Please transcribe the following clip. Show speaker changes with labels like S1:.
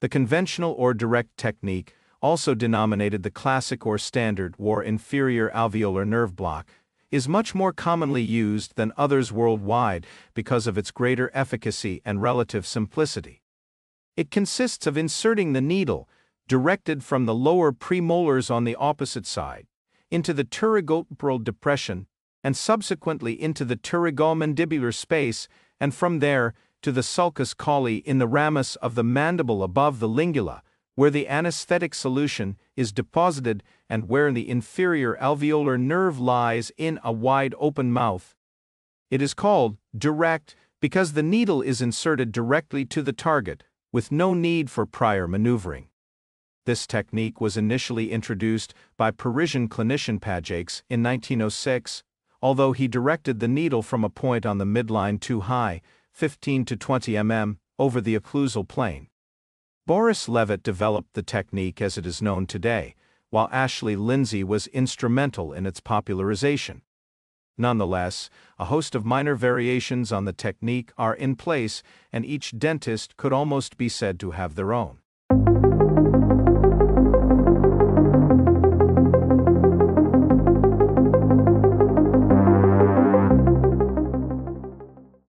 S1: The conventional or direct technique, also denominated the classic or standard or inferior alveolar nerve block, is much more commonly used than others worldwide because of its greater efficacy and relative simplicity. It consists of inserting the needle, directed from the lower premolars on the opposite side, into the pterygotemporal depression, and subsequently into the pterygomandibular space, and from there to the sulcus colli in the ramus of the mandible above the lingula, where the anesthetic solution is deposited and where the inferior alveolar nerve lies in a wide open mouth. It is called direct because the needle is inserted directly to the target, with no need for prior maneuvering. This technique was initially introduced by Parisian clinician Pageix in 1906, although he directed the needle from a point on the midline too high, 15 to 20 mm, over the occlusal plane. Boris Levitt developed the technique as it is known today, while Ashley Lindsay was instrumental in its popularization. Nonetheless, a host of minor variations on the technique are in place, and each dentist could almost be said to have their own.